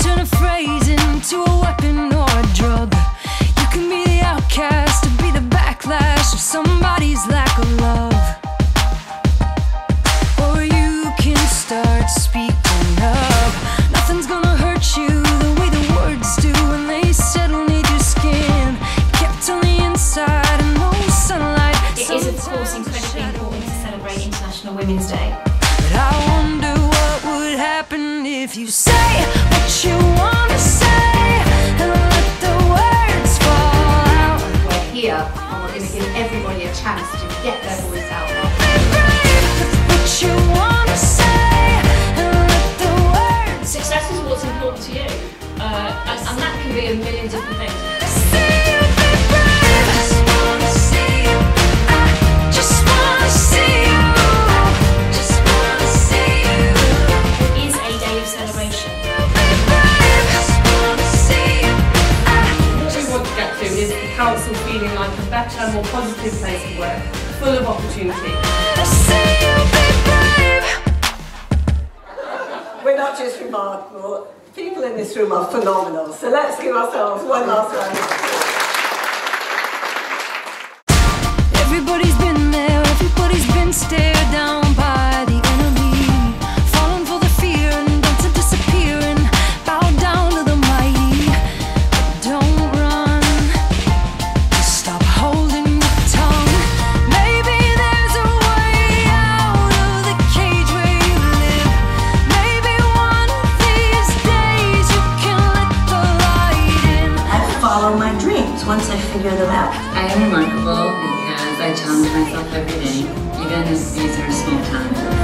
turn a phrase into a weapon or a. You can be the outcast be the backlash of somebody's lack of love. Or you can start speaking up. Nothing's gonna hurt you the way the words do when they settle your skin. Kept on the inside and sunlight. It is, of course, incredibly important to celebrate International Women's Day. What you wanna say and let the words fall out. We're here and we're going to give everybody a chance to get their voice out. What you wanna say and let the words Success is what's important to you, uh, and, and that can be a million different things. Is the council feeling like a better, more positive place to work, full of opportunity. I see you be brave. We're not just remarkable, people in this room are phenomenal. So let's give ourselves one last round. Follow my dreams once I figure them out. I am remarkable because I challenge myself every day, even if these are small times.